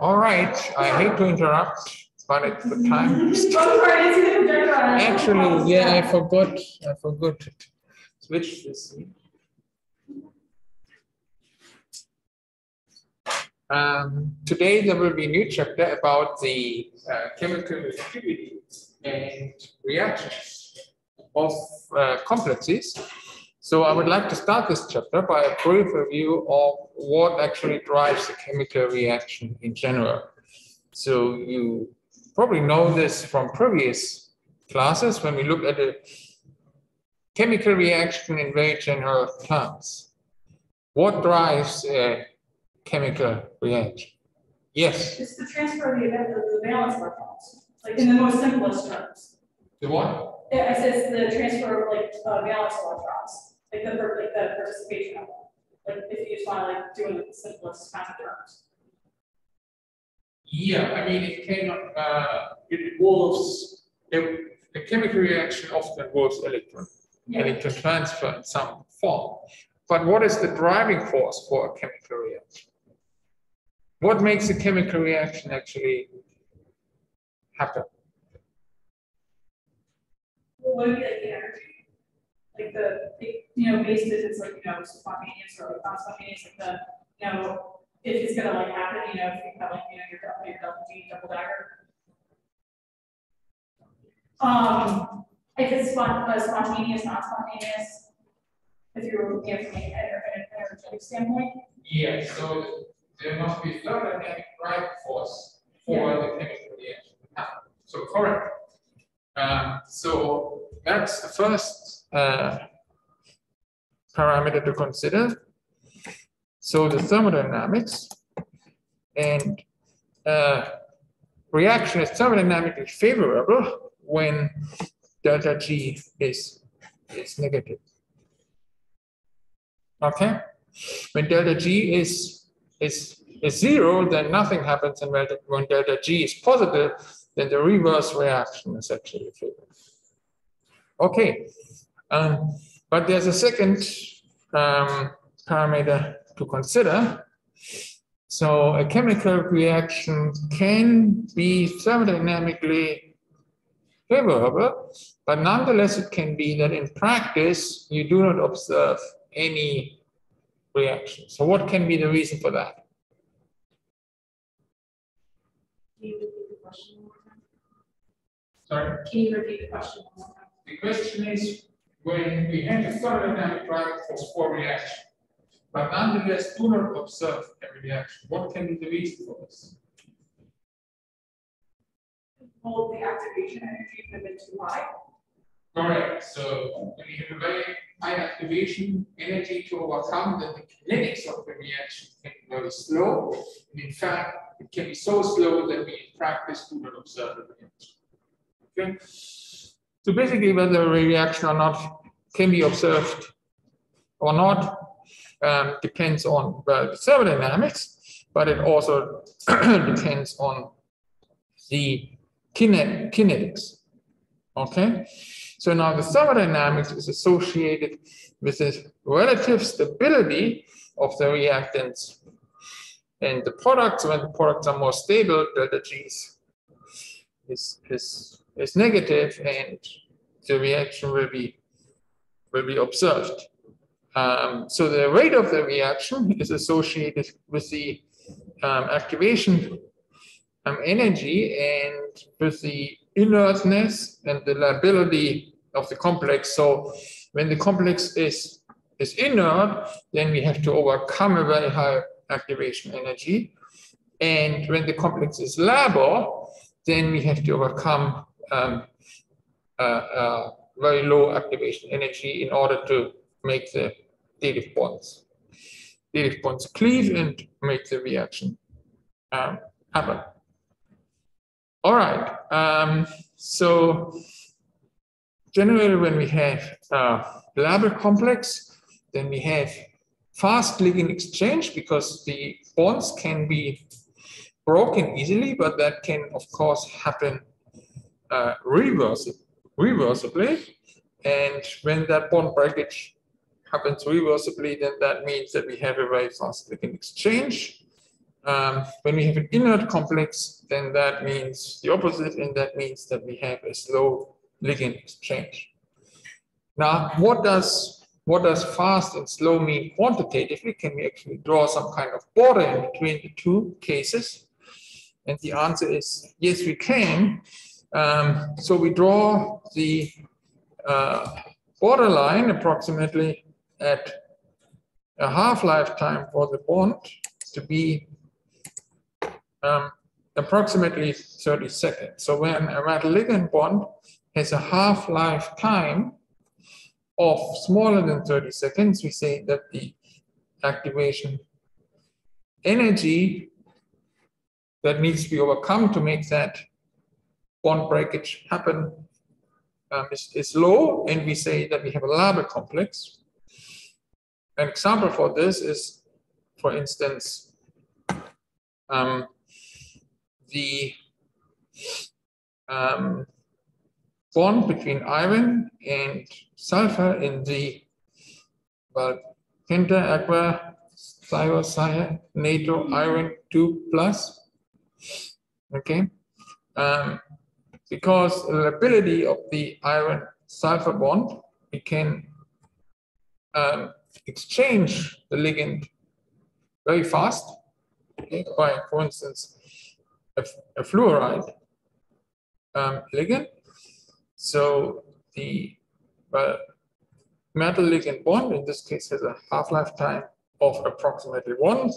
All right, I hate to interrupt, but it's the time. Sorry, it's the projector on. Actually, yeah, I forgot, I forgot to switch this. Um, today there will be a new chapter about the uh, chemical activity and reactions of uh, complexes. So I would like to start this chapter by a brief review of what actually drives the chemical reaction in general. So you probably know this from previous classes when we look at a chemical reaction in very general terms. What drives a chemical reaction? Yes, It's the transfer of the, event- of the valence electrons, like in the most simplest terms. the what? Yeah, it says the transfer of like uh, valence electrons, like the, like the participation of. Like if you just want to like do it in the simplest kind of terms. Yeah, I mean, it cannot, uh, it involves, a, a chemical reaction often involves electron, Yeah, electron transfer in some form. But what is the driving force for a chemical reaction? What makes a chemical reaction actually happen? Well, what would be like the energy? Like the, you know, basis, it's like, you know, spontaneous or like not spontaneous, like the, you know, if it's gonna like happen, you know, if you have like, you know, your double, your double G, double dagger. Um, if it's spon- uh, spontaneous, not spontaneous, if you're looking at it from an energetic standpoint. Yeah, so there must be thermodynamic driving force for the chemical reaction to happen. So correct. Um, so that's the first uh, parameter to consider. So the thermodynamics and uh, reaction is thermodynamically favorable when delta G is, is negative. Okay? When delta G is, is, is zero, then nothing happens, and when delta, G is positive, then the reverse reaction is actually favorable. Okay, um, but there's a second um, parameter to consider. So a chemical reaction can be thermodynamically favorable, but nonetheless it can be that in practice you do not observe any reaction. So what can be the reason for that? Can you repeat the question one more time? Sorry? Can you repeat the question one more time? The question is, when we have a thermodynamic force for reaction, but nonetheless do not observe a reaction, what can be the reason for this? Well, the activation energy have too high. Correct. So when you have a very high activation energy to overcome, then the kinetics of the reaction can be very slow. And in fact, it can be so slow that we in practice do not observe the reaction. Okay. So basically, whether a reaction or not can be observed or not um, depends on the thermodynamics, but it also depends on the kinet kinetics. Okay. So now the thermodynamics is associated with the relative stability of the reactants. And the products, when the products are more stable, delta G is, is, is, negative and the reaction will be, will be observed. Um, so the rate of the reaction is associated with the um, activation um, energy and with the inertness and the lability of the complex. So when the complex is, is inert, then we have to overcome a very high activation energy. And when the complex is labile, then we have to overcome um, a, a very low activation energy in order to make the dative bonds. Dative bonds cleave and make the reaction um, happen. All right. Um, so generally, when we have a labile complex, then we have fast ligand exchange because the bonds can be broken easily, but that can, of course, happen uh, reversibly. And when that bond breakage happens reversibly, then that means that we have a very fast ligand exchange. Um, when we have an inert complex, then that means the opposite, and that means that we have a slow ligand exchange. Now, what does what does fast and slow mean quantitatively? Can we actually draw some kind of border in between the two cases? And the answer is yes, we can. Um, so we draw the uh, borderline approximately at a half-life time for the bond to be um, approximately 30 seconds. So when a metal ligand bond has a half-life time of smaller than 30 seconds, we say that the activation energy that needs to be overcome to make that bond breakage happen um, is, is low, and we say that we have a labile complex. An example for this is, for instance, um, the um, bond between iron and sulfur in the well, penta aqua NATO iron 2 plus. Okay. Um, because the ability of the iron sulfur bond, we can um, exchange the ligand very fast okay, by, for instance, a, a fluoride um, ligand. So the uh, metal ligand bond in this case has a half-life time of approximately one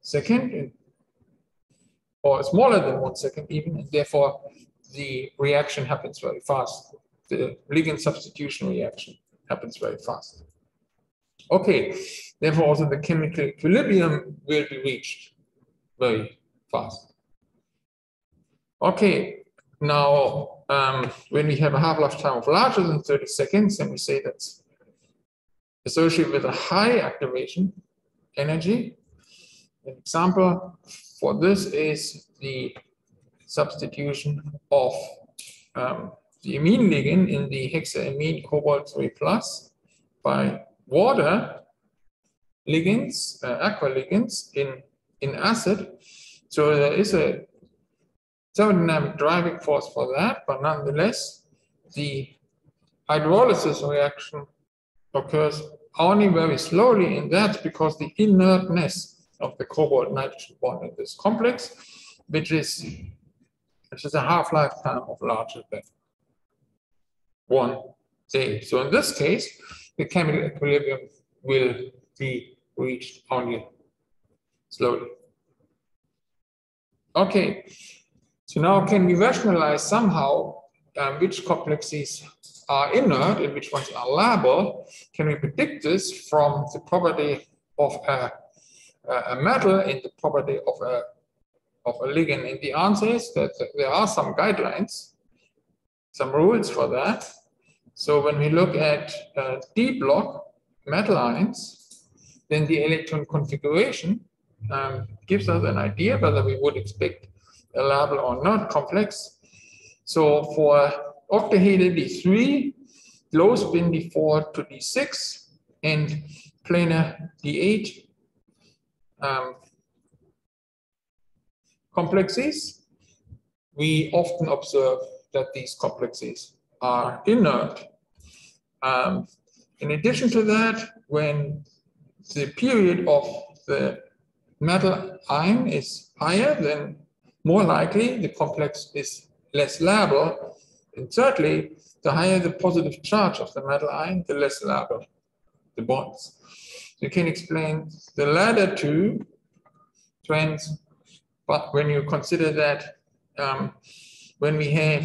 second, or smaller than one second even, and therefore the reaction happens very fast. The ligand substitution reaction happens very fast. Okay, therefore also the chemical equilibrium will be reached very fast. Okay, now um, when we have a half-life time of larger than 30 seconds, then we say that's associated with a high activation energy. An example for this is the substitution of um, the amine ligand in the hexaamine cobalt 3 plus by water ligands, uh, aqua ligands in, in acid. So there is a thermodynamic driving force for that, but nonetheless, the hydrolysis reaction occurs only very slowly, and that's because the inertness of the cobalt nitrogen bond in this complex, which is which is a half-life time of larger than one day. So in this case, the chemical equilibrium will be reached only slowly. Okay, so now can we rationalize somehow um, which complexes are inert and which ones are labile? Can we predict this from the property of a, a metal and the property of a of a ligand? And the answer is that there are some guidelines, some rules for that. So when we look at uh, D block metal ions, then the electron configuration um, gives us an idea whether we would expect a labile or not complex. So for octahedral D3, low spin D4 to D6, and planar D8, um, complexes, we often observe that these complexes are inert. Um, in addition to that, when the period of the metal ion is higher, then more likely the complex is less labile. And thirdly, the higher the positive charge of the metal ion, the less labile the bonds. You can explain the latter two trends but when you consider that um, when we have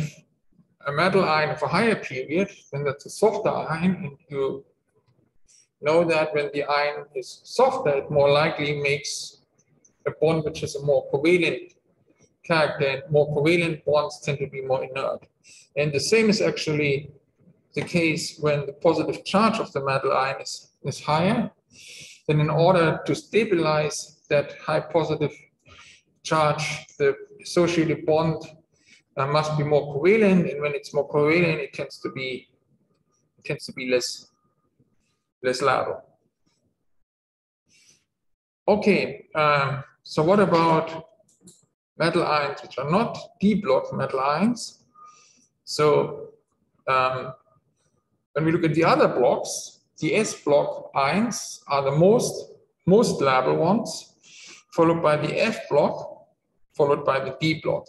a metal ion of a higher period, then that's a softer ion, and you know that when the ion is softer, it more likely makes a bond which is a more covalent character, and more covalent bonds tend to be more inert. And the same is actually the case when the positive charge of the metal ion is, is higher. Then in order to stabilize that high positive charge, the associated bond uh, must be more covalent, and when it's more covalent, it tends to be tends to be less less labile. Okay, um, so what about metal ions which are not d block metal ions? So um, when we look at the other blocks, the S block ions are the most most labile ones, followed by the F block, followed by the D block.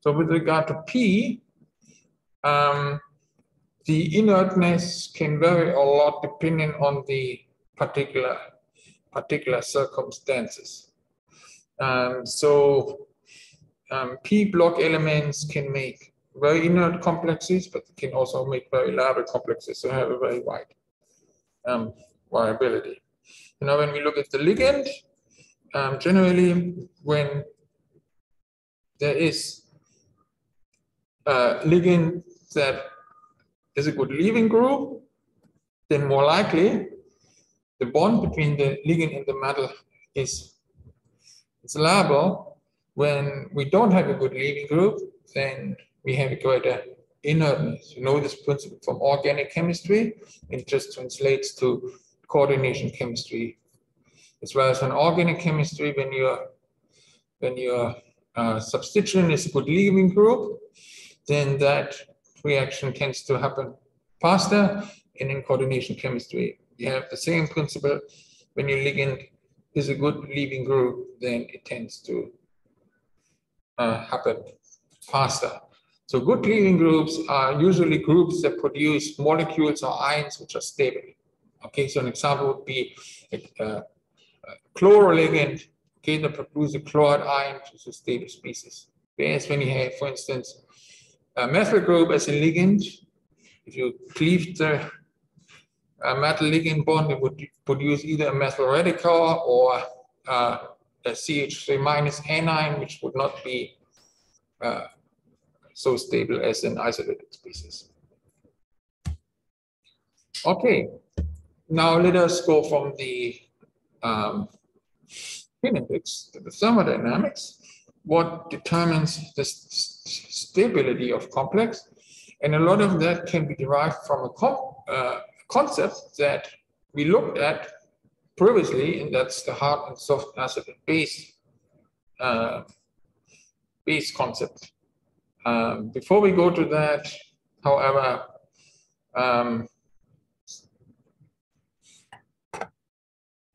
So with regard to P, um, the inertness can vary a lot depending on the particular particular circumstances. Um, so um, P block elements can make very inert complexes, but they can also make very labile complexes, so have a very wide um, variability. Now, when we look at the ligand, um, generally when there is a ligand that is a good leaving group, then more likely the bond between the ligand and the metal is, is labile. When we don't have a good leaving group, then we have a greater inertness. You know this principle from organic chemistry. It just translates to coordination chemistry as well as in organic chemistry when your when your uh, substituent is a good leaving group, then that reaction tends to happen faster. And in coordination chemistry, you have the same principle. When your ligand is a good leaving group, then it tends to uh, happen faster. So good leaving groups are usually groups that produce molecules or ions which are stable. Okay, so an example would be a, a, chloroligand, okay, that produces a chloride ion, which is a stable species. Whereas when you have, for instance, a methyl group as a ligand, if you cleave the uh, metal ligand bond, it would produce either a methyl radical or uh, a CH3 minus anion, which would not be uh, so stable as an isolated species. Okay, now let us go from the um, kinetics the thermodynamics. What determines the st stability of complex? And a lot of that can be derived from a uh, concept that we looked at previously, and that's the hard and soft acid and base uh, base concept. Um, before we go to that, however, um,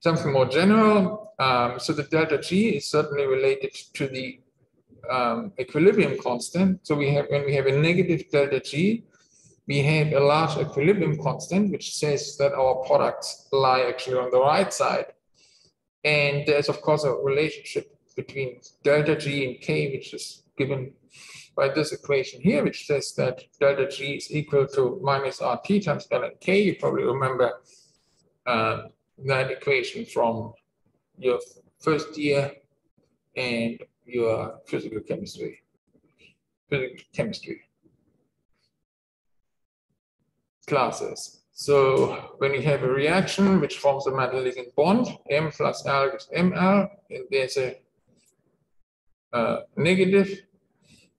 something more general. Um, so the delta G is certainly related to the um, equilibrium constant. So we have when we have a negative delta G, we have a large equilibrium constant, which says that our products lie actually on the right side. And there's of course a relationship between delta G and K, which is given by this equation here, which says that delta G is equal to minus RT times ln K. You probably remember uh, that equation from your first year and your physical chemistry. Physical chemistry classes. So when you have a reaction which forms a metal ligand bond, M plus L gives Ml, and there's a uh, negative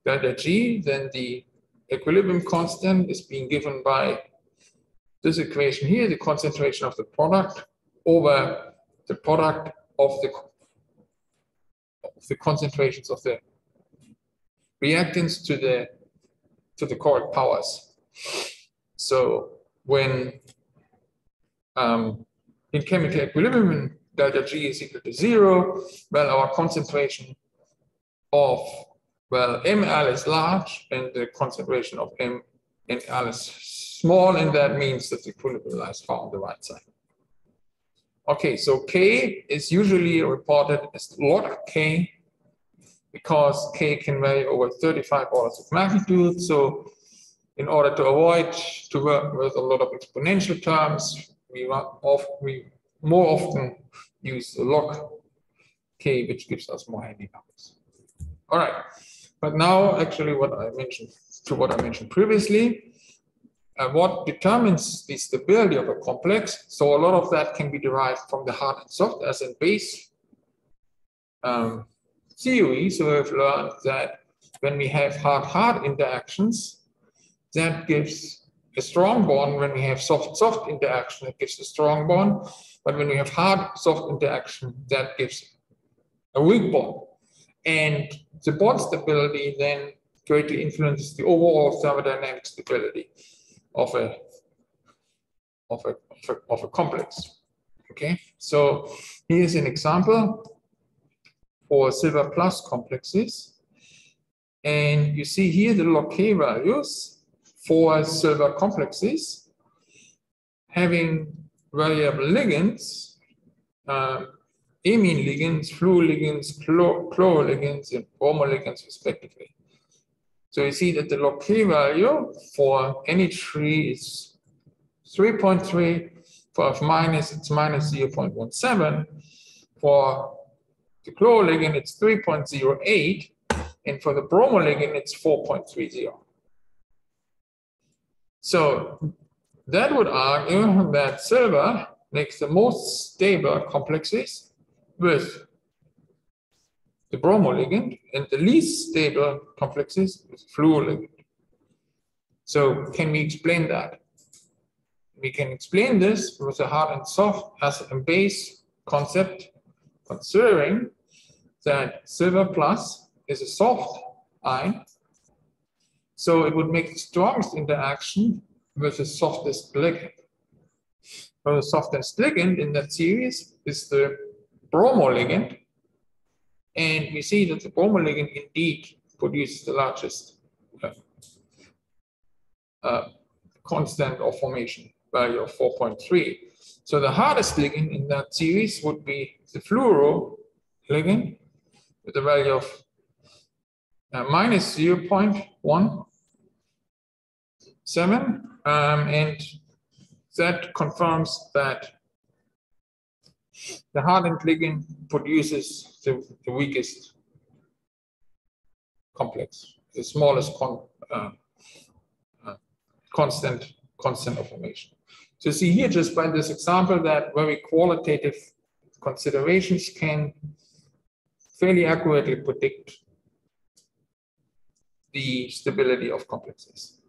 delta G, then the equilibrium constant is being given by this equation here, the concentration of the product over the product of the, of the concentrations of the reactants to the to the correct powers. So when um, in chemical equilibrium delta G is equal to zero, well, our concentration of, well, ML is large and the concentration of M and L is small, and that means that the equilibrium lies far on the right side. Okay, so K is usually reported as log K because K can vary over 35 orders of magnitude. So in order to avoid to work with a lot of exponential terms, we, off, we more often use log K, which gives us more handy numbers. All right, but now actually what I mentioned to what I mentioned previously, uh, what determines the stability of a complex. So a lot of that can be derived from the hard and soft as in base um, theory. So we've learned that when we have hard-hard interactions, that gives a strong bond. When we have soft-soft interaction, it gives a strong bond. But when we have hard-soft interaction, that gives a weak bond. And the bond stability then greatly influences the overall thermodynamic stability of a, of a, of a, of a complex. Okay, so here's an example for silver plus complexes. And you see here the log K values for silver complexes having variable ligands, uh, amine ligands, fluor ligands, chloro ligands, and bromo ligands respectively. So you see that the log K value for NH3 is 3.3, for F minus it's minus 0.17, for the chloro ligand it's 3.08, and for the bromo ligand it's 4.30. So that would argue that silver makes the most stable complexes with the bromo ligand and the least stable complexes is fluor ligand. So can we explain that? We can explain this with a hard and soft acid and base concept, considering that silver plus is a soft ion. So it would make the strongest interaction with the softest ligand. So the softest ligand in that series is the bromo ligand. And we see that the bromo ligand indeed produces the largest uh, uh, constant of formation value of 4.3. So the hardest ligand in that series would be the fluoro ligand with a value of uh, minus 0.17. Um, and that confirms that the hardened ligand produces the, the weakest complex, the smallest con, uh, uh, constant constant of formation. So see here just by this example that very qualitative considerations can fairly accurately predict the stability of complexes.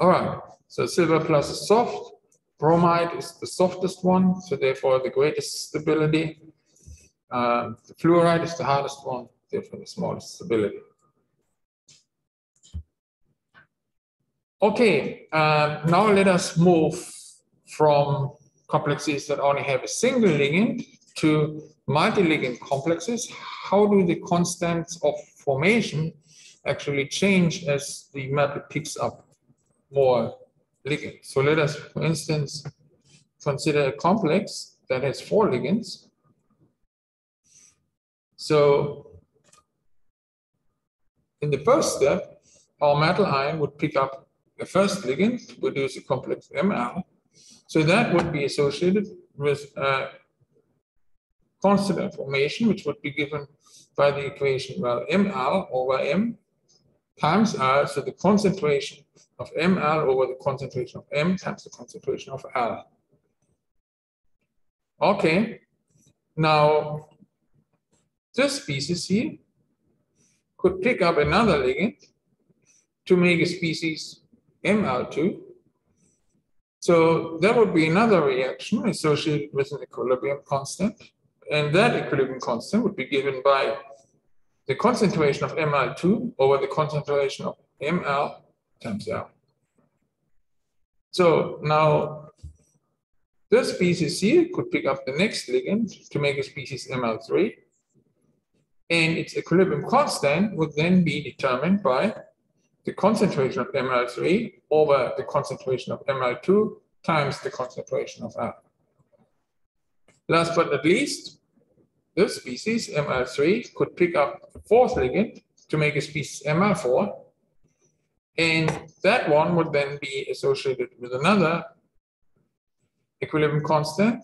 All right, so silver plus is soft, bromide is the softest one, so therefore the greatest stability. Uh, the fluoride is the hardest one, therefore the smallest stability. Okay, uh, now let us move from complexes that only have a single ligand to multi-ligand complexes. How do the constants of formation actually change as the metal picks up more ligands? So let us, for instance, consider a complex that has four ligands. So in the first step, our metal ion would pick up the first ligand to produce a complex Ml. So that would be associated with a constant formation, which would be given by the equation, well, Ml over M times R, so the concentration of Ml over the concentration of M times the concentration of L. Okay, now this species here could pick up another ligand to make a species ML2. So that would be another reaction associated with an equilibrium constant. And that equilibrium constant would be given by the concentration of ML2 over the concentration of ML times L. So now this species here could pick up the next ligand to make a species ML3. And its equilibrium constant would then be determined by the concentration of ML3 over the concentration of ML2 times the concentration of L. Last but not least, this species, ML3, could pick up the fourth ligand to make a species ML4. And that one would then be associated with another equilibrium constant,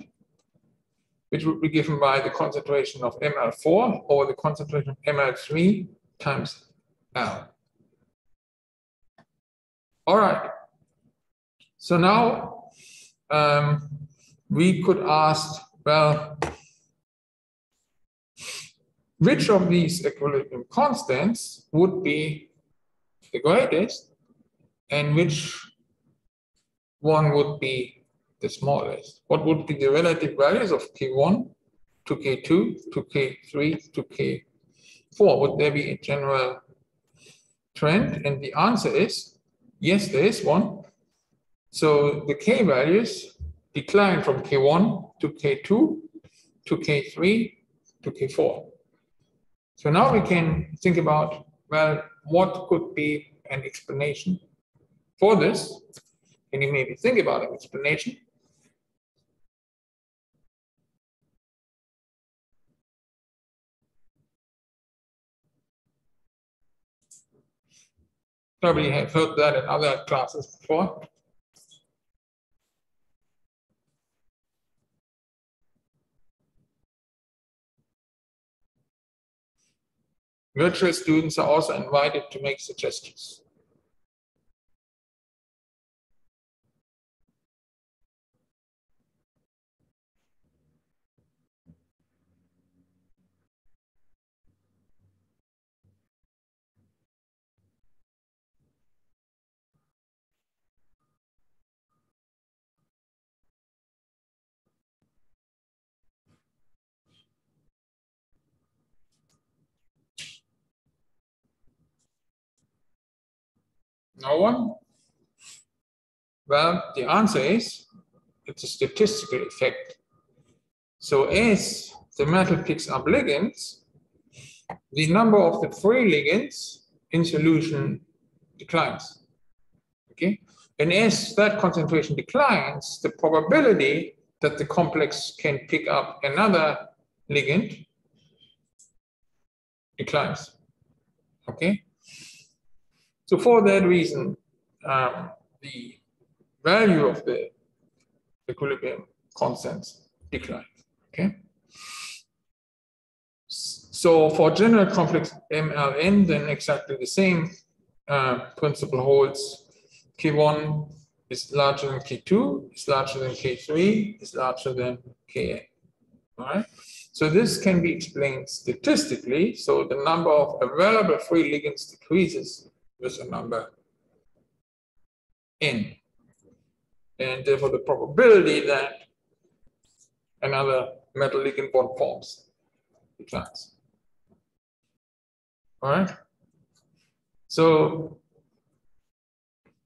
which would be given by the concentration of ML4 over the concentration of ML3 times L. All right. So now um, we could ask, well, which of these equilibrium constants would be the greatest and which one would be the smallest? What would be the relative values of K1 to K2, to K3, to K4? Would there be a general trend? And the answer is yes, there is one. So the K values decline from K1 to K2 to K3 to K4. So now we can think about, well, what could be an explanation for this? Can you maybe think about an explanation? Probably have heard that in other classes before. Virtual students are also invited to make suggestions. No one? Well, the answer is it's a statistical effect. So as the metal picks up ligands, the number of the free ligands in solution declines. Okay? And as that concentration declines, the probability that the complex can pick up another ligand declines. Okay? So for that reason, um, the value of the equilibrium constants decline. Okay. So for general complex MLN, then exactly the same uh, principle holds. K1 is larger than K2, is larger than K3, is larger than Kn. All right. So this can be explained statistically. So the number of available free ligands decreases with a number n. And therefore the probability that another metal ligand bond forms declines. All right. So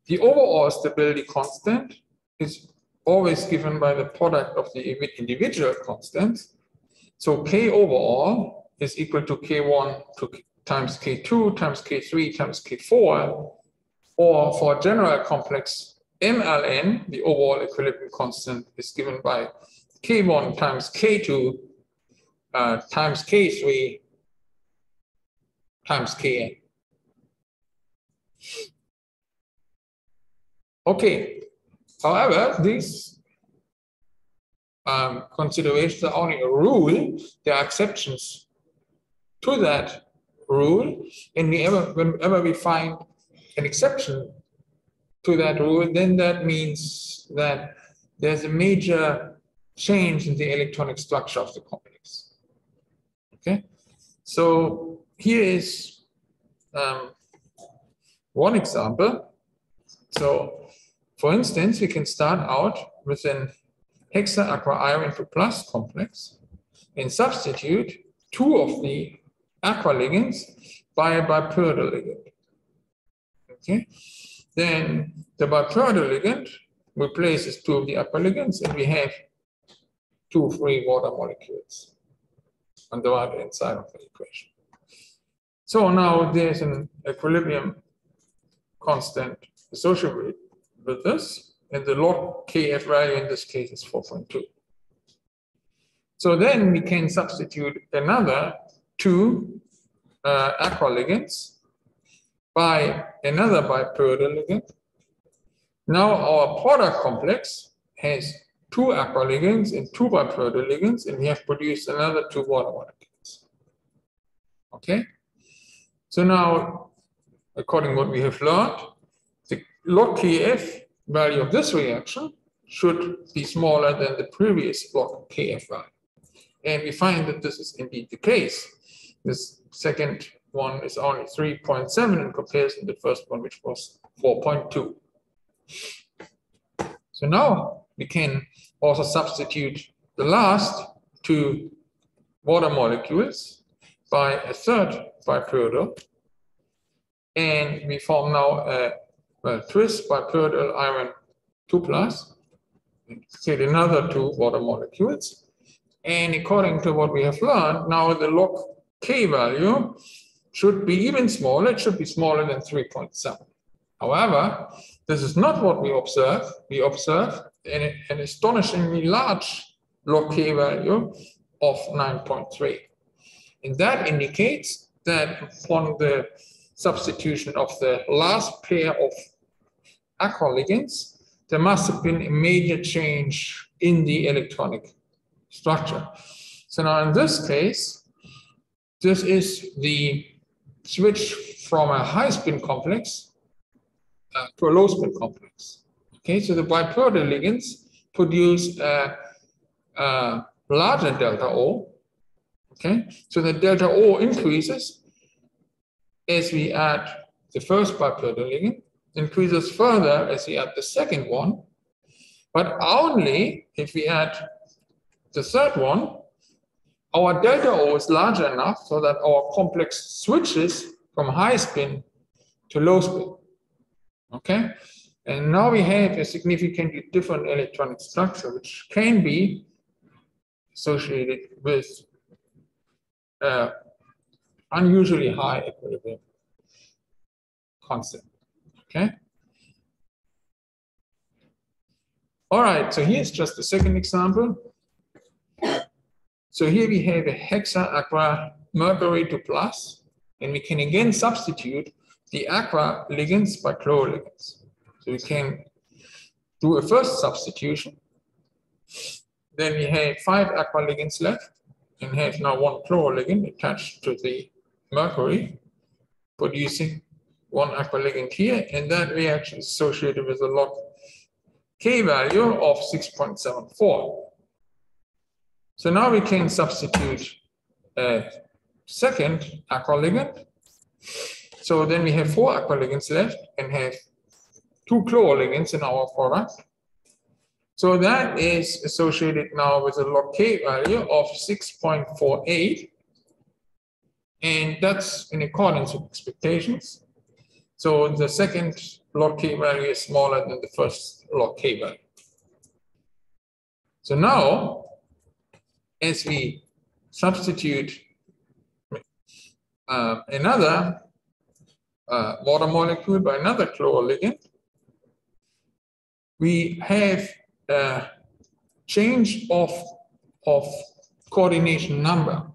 the overall stability constant is always given by the product of the individual constants. So K overall is equal to K1 to times K2 times K3 times K4, or for general complex MLN, the overall equilibrium constant is given by K1 times K2 uh, times K3 times Kn. Okay, however, these um, considerations are only a rule. There are exceptions to that rule, and whenever we find an exception to that rule, then that means that there's a major change in the electronic structure of the complex. Okay, so here is um, one example. So, for instance, we can start out with an hexa aqua iron plus complex and substitute two of the aqua ligands by a bipyridyl ligand. Okay, then the bipyridyl ligand replaces two of the aqua ligands, and we have two free water molecules on the right hand side of the equation. So now there's an equilibrium constant associated with this, and the log Kf value in this case is 4.2. So then we can substitute another two uh, aqua ligands by another bipyridyl ligand. Now our product complex has two aqua ligands and two bipyridyl ligands, and we have produced another two water molecules. Okay? So now, according to what we have learned, the log Kf value of this reaction should be smaller than the previous log Kf value. And we find that this is indeed the case. This second one is only 3.7 in comparison to the first one, which was 4.2. So now we can also substitute the last two water molecules by a third bipyridyl. And we form now a, a tris bipyridyl iron 2 plus, create another two water molecules. And according to what we have learned, now the log K value should be even smaller. It should be smaller than 3.7. However, this is not what we observe. We observe an, an astonishingly large log K value of 9.3. And that indicates that upon the substitution of the last pair of aqua ligands, there must have been a major change in the electronic structure. So now in this case, this is the switch from a high spin complex uh, to a low spin complex. Okay, so the bipyridyl ligands produce a, a larger delta O. Okay, so the delta O increases as we add the first bipyridyl ligand, increases further as we add the second one, but only if we add the third one, our delta O is large enough so that our complex switches from high spin to low spin. Okay, and now we have a significantly different electronic structure, which can be associated with uh, unusually high equilibrium constant. Okay. All right, so here's just a second example. So here we have a hexa aqua mercury to plus, and we can again substitute the aqua ligands by chloro ligands. So we can do a first substitution. Then we have five aqua ligands left and have now one chloro ligand attached to the mercury, producing one aqua ligand here, and that reaction is associated with a log K value of 6.74. So now we can substitute a second aqua ligand. So then we have four aqua ligands left and have two chloro ligands in our product. So that is associated now with a log K value of 6.48. And that's in accordance with expectations. So the second log K value is smaller than the first log K value. So now, as we substitute uh, another uh, water molecule by another chloroligand, we have a change of, of coordination number.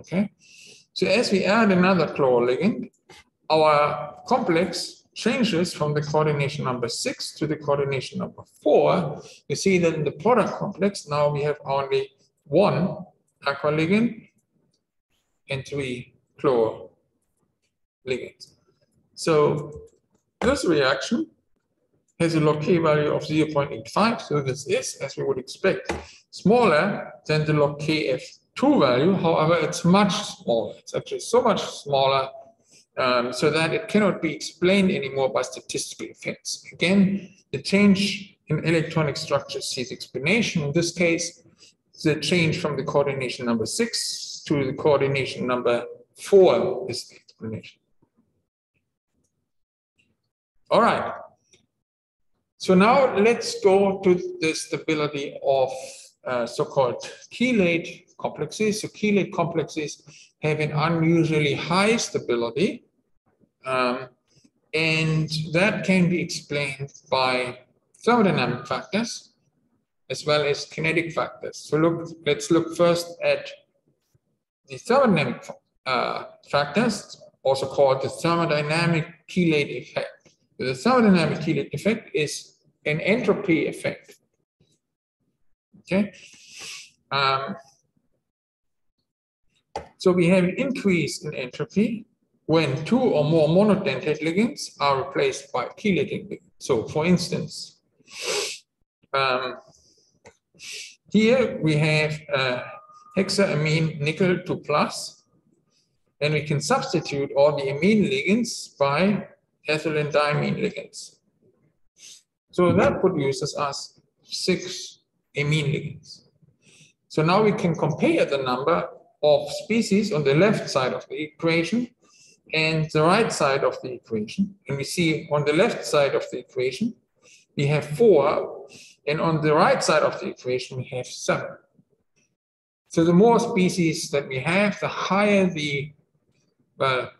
Okay, so as we add another chloroligand, our complex changes from the coordination number six to the coordination number four. You see that in the product complex, now we have only one aqua ligand and three chloro ligands. So this reaction has a log K value of 0.85. So this is, as we would expect, smaller than the log KF2 value. However, it's much smaller. It's actually so much smaller um, so that it cannot be explained anymore by statistical effects. Again, the change in electronic structure sees explanation. In this case, the change from the coordination number six to the coordination number four is the explanation. All right. So now let's go to the stability of uh, so-called chelate complexes. So chelate complexes have an unusually high stability. Um, and that can be explained by thermodynamic factors as well as kinetic factors. So look, let's look first at the thermodynamic uh, factors, also called the thermodynamic chelate effect. The thermodynamic chelate effect is an entropy effect. Okay. Um, so we have an increase in entropy when two or more monodentate ligands are replaced by chelating ligands. So for instance, um, here we have a hexaamine nickel 2 plus, and we can substitute all the amine ligands by ethylene diamine ligands. So that produces us six amine ligands. So now we can compare the number of species on the left side of the equation and the right side of the equation. And we see on the left side of the equation, we have four, and on the right side of the equation, we have seven. So the more species that we have, the higher the well,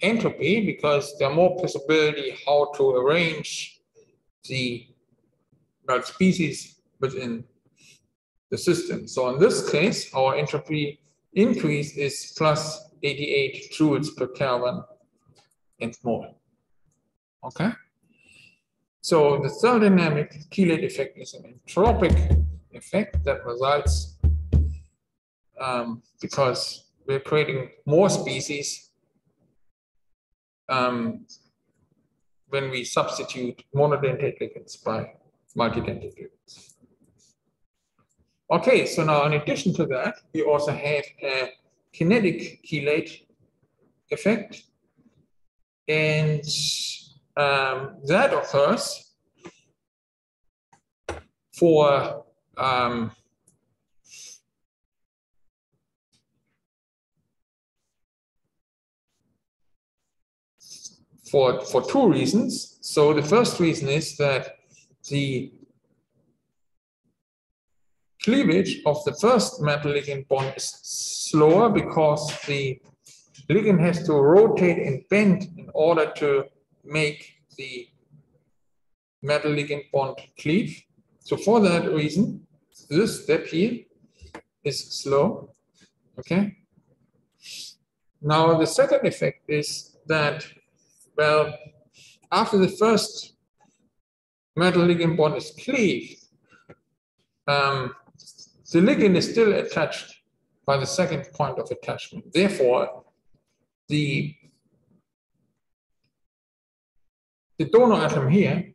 entropy, because there are more possibility how to arrange the well, species within the system. So in this case, our entropy increase is plus 88 joules per Kelvin and more. Okay? So the thermodynamic chelate effect is an entropic effect that results um, because we're creating more species um, when we substitute monodentate ligands by multidentate ligands. Okay, so now in addition to that, we also have a kinetic chelate effect. And um, that occurs for um, for, for two reasons. So the first reason is that the cleavage of the first metal ligand bond is slower because the ligand has to rotate and bend in order to make the metal ligand bond cleave. So for that reason, this step here is slow, okay? Now the second effect is that, well, after the first metal ligand bond is cleaved, um, the ligand is still attached by the second point of attachment. Therefore, the, the donor atom here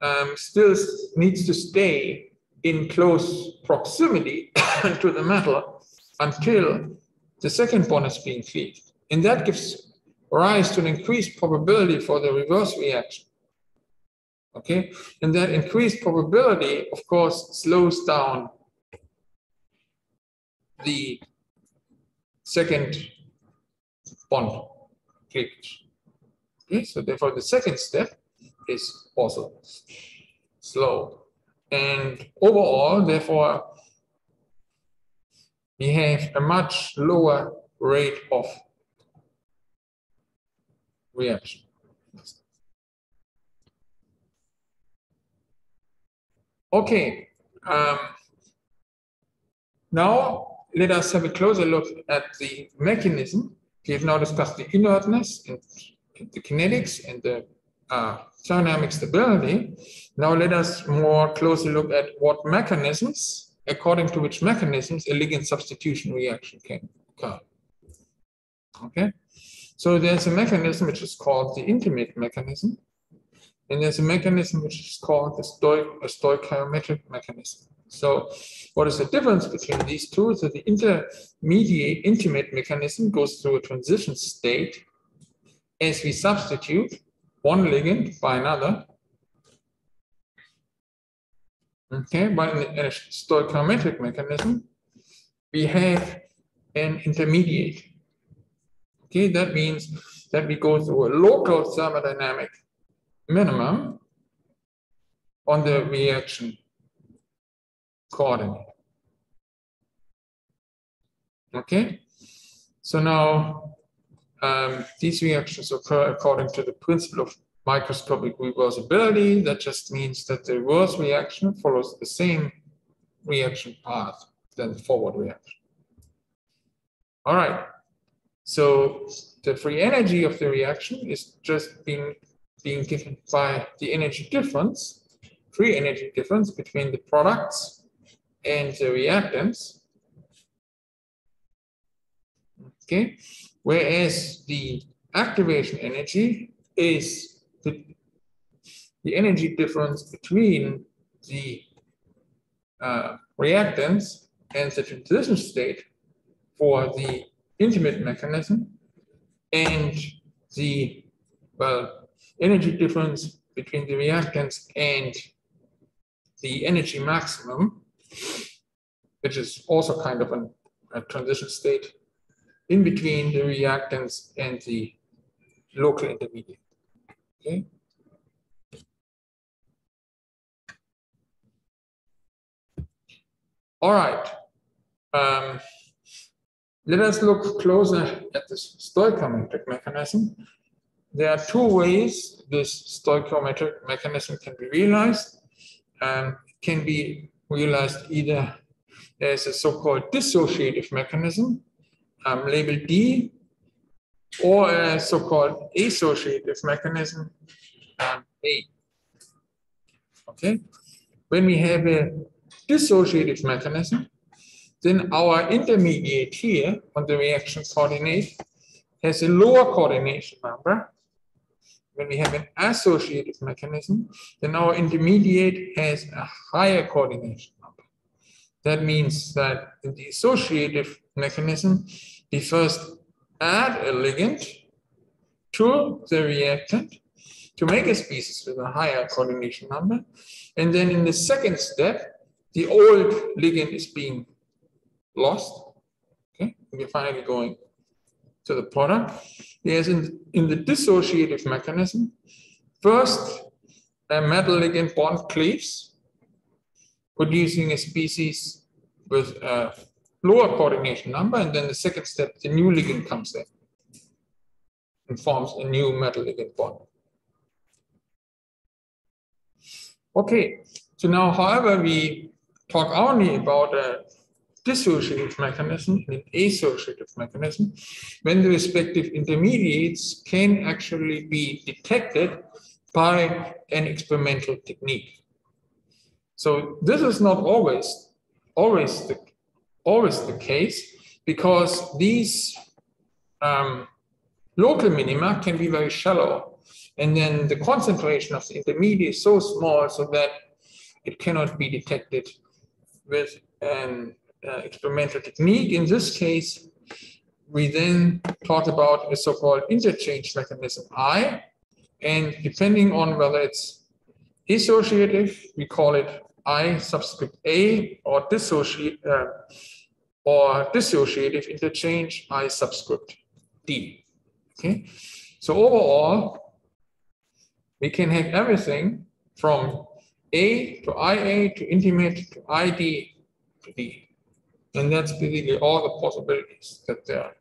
um, still needs to stay in close proximity to the metal until the second bond is being cleaved. And that gives rise to an increased probability for the reverse reaction. Okay, and that increased probability, of course, slows down the second bond cleavage. Okay, so therefore the second step is also slow. And overall, therefore, we have a much lower rate of reaction. Okay. Um, now let us have a closer look at the mechanism. We have now discussed the inertness and the kinetics and the uh, thermodynamic stability. Now let us more closely look at what mechanisms, according to which mechanisms a ligand substitution reaction can occur. Okay, so there's a mechanism which is called the intimate mechanism. And there's a mechanism which is called the stoi stoichiometric mechanism. So what is the difference between these two? So the intermediate intimate mechanism goes through a transition state as we substitute one ligand by another. Okay, but in a stoichiometric mechanism, we have an intermediate. Okay, that means that we go through a local thermodynamic minimum on the reaction coordinate. Okay, so now um, these reactions occur according to the principle of microscopic reversibility. That just means that the reverse reaction follows the same reaction path than the forward reaction. All right, so the free energy of the reaction is just being being given by the energy difference, free energy difference between the products and the reactants. Okay, whereas the activation energy is the, the energy difference between the uh, reactants and the transition state for the intimate mechanism and the well energy difference between the reactants and the energy maximum which is also kind of an, a transition state in between the reactants and the local intermediate. Okay. All right. Um, let us look closer at this stoichiometric mechanism. There are two ways this stoichiometric mechanism can be realized. Um, can be realized either as a so-called dissociative mechanism, um, labeled D, or a so-called associative mechanism, um, A. Okay? When we have a dissociative mechanism, then our intermediate here on the reaction coordinate has a lower coordination number. When we have an associative mechanism, then our intermediate has a higher coordination. That means that in the associative mechanism, we first add a ligand to the reactant to make a species with a higher coordination number. And then in the second step, the old ligand is being lost. Okay, we're finally going to the product. Yes, in, in the dissociative mechanism, first a metal ligand bond cleaves, producing a species with a lower coordination number, and then the second step, the new ligand comes in and forms a new metal ligand bond. Okay, so now, however, we talk only about a dissociative mechanism and an associative mechanism, when the respective intermediates can actually be detected by an experimental technique. So this is not always, always the, always the case because these um, local minima can be very shallow. And then the concentration of the intermediate is so small so that it cannot be detected with an uh, experimental technique. In this case, we then talk about a so-called interchange mechanism I, and depending on whether it's associative, we call it I subscript A, or dissociate uh, or dissociative interchange I subscript D. Okay, so overall, we can have everything from A to IA to intimate to ID to D. And that's basically all the possibilities that there are.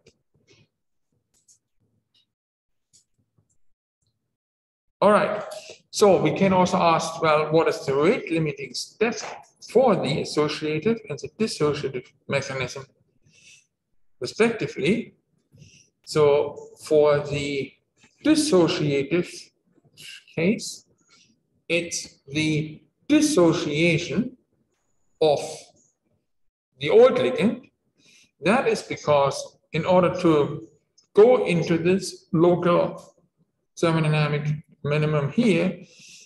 All right, so we can also ask, well, what is the rate limiting step for the associative and the dissociative mechanism, respectively? So for the dissociative case, it's the dissociation of the old ligand. That is because in order to go into this local thermodynamic minimum here,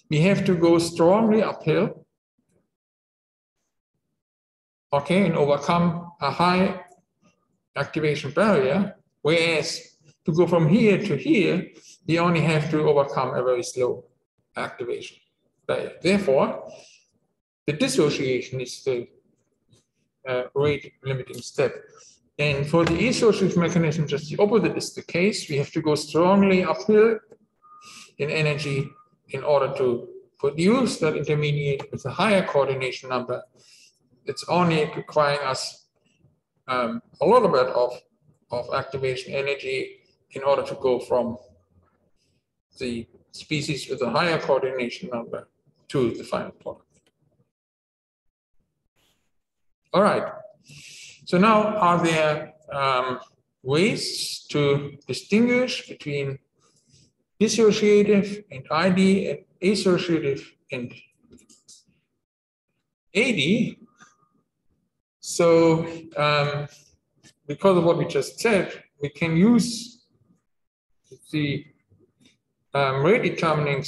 we have to go strongly uphill, okay, and overcome a high activation barrier, whereas to go from here to here, we only have to overcome a very slow activation barrier. Therefore, the dissociation is the uh, rate limiting step. And for the associative mechanism, just the opposite is the case. We have to go strongly uphill in energy in order to produce that intermediate with a higher coordination number. It's only requiring us um, a little bit of, of activation energy in order to go from the species with a higher coordination number to the final product. All right. So now are there um, ways to distinguish between dissociative and ID and associative and AD? So um, because of what we just said, we can use the um, rate determining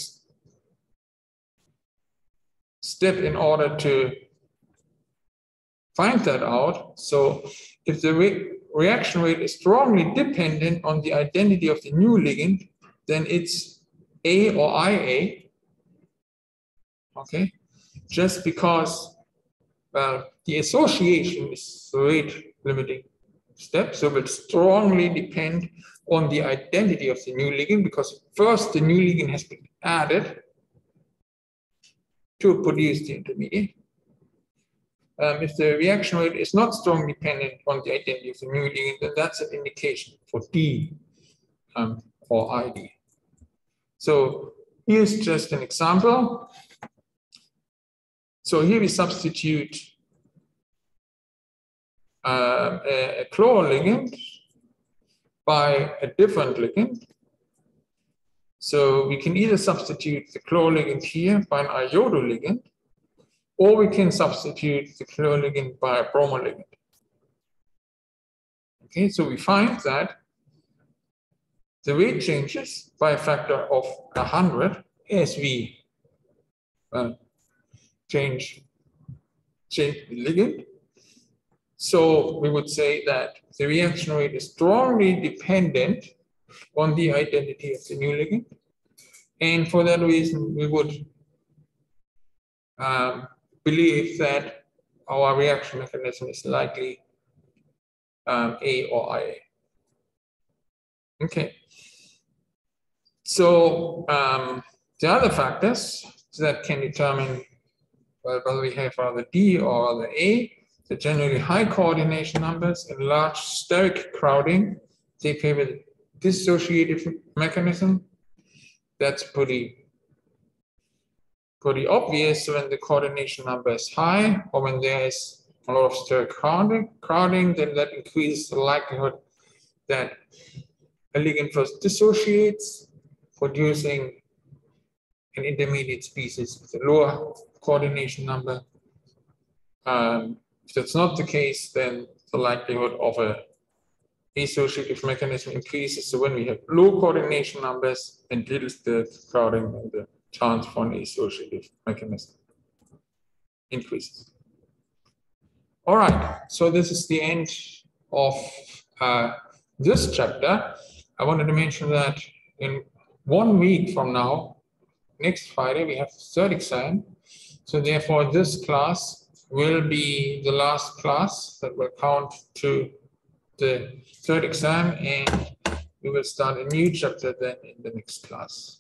step in order to find that out. So if the re reaction rate is strongly dependent on the identity of the new ligand, then it's A or IA. Okay, just because Well, the association is rate limiting step, so it strongly depend on the identity of the new ligand because first the new ligand has been added to produce the intermediate. Um, if the reaction rate is not strongly dependent on the identity of the new ligand, then that's an indication for D um, or ID. So here's just an example. So here we substitute uh, a, a ligand by a different ligand. So we can either substitute the chloro ligand here by an iodo ligand, or we can substitute the chloro ligand by a bromo ligand. Okay, so we find that the rate changes by a factor of 100 as we uh, change, change the ligand. So we would say that the reaction rate is strongly dependent on the identity of the new ligand. And for that reason, we would um, believe that our reaction mechanism is likely um, A or IA. Okay. So um, the other factors that can determine whether we have either D or the A, the generally high coordination numbers and large steric crowding, they favor dissociative mechanism. That's pretty, pretty obvious when the coordination number is high or when there is a lot of steric crowding, crowding then that increases the likelihood that a ligand first dissociates, producing an intermediate species with a lower coordination number. Um, if that's not the case, then the likelihood of a associative mechanism increases. So when we have low coordination numbers little steric crowding, then the chance for an associative mechanism increases. All right, so this is the end of uh, this chapter. I wanted to mention that in one week from now, next Friday, we have third exam. So therefore, this class will be the last class that will count to the third exam and we will start a new chapter then in the next class.